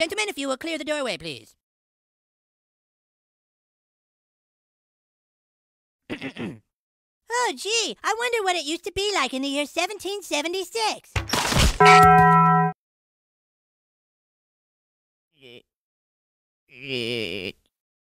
Gentlemen, if you will clear the doorway, please. oh, gee, I wonder what it used to be like in the year 1776.